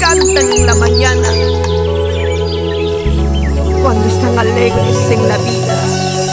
cantan en la mañana cuando están alegres en la vida.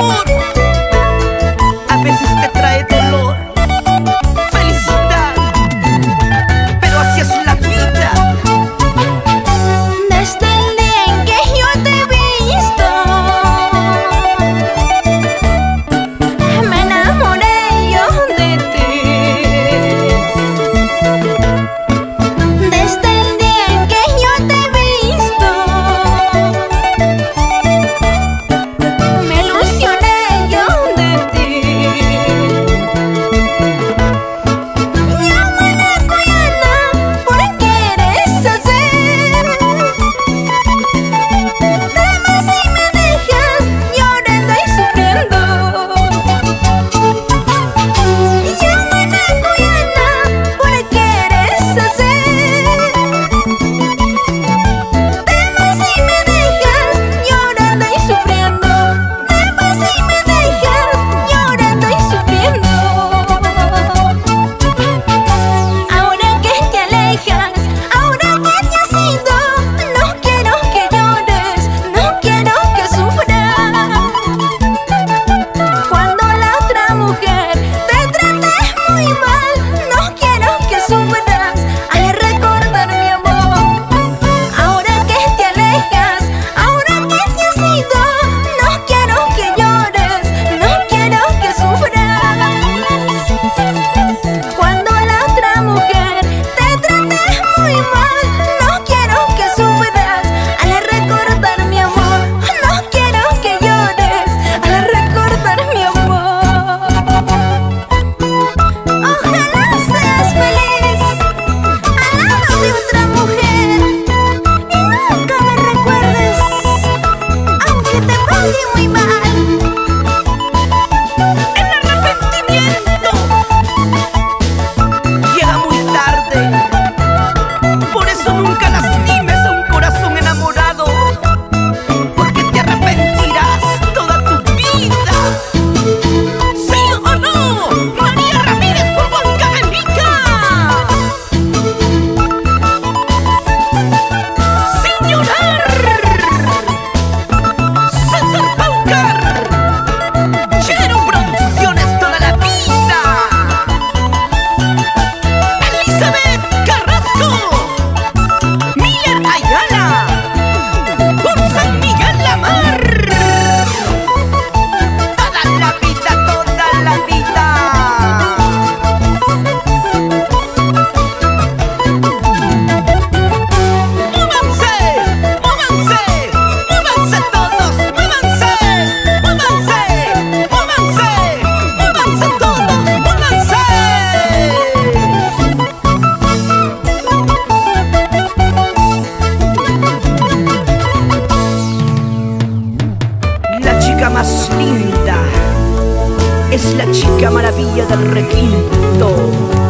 Oh! la chica maravilla del requinto.